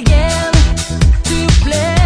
began to play.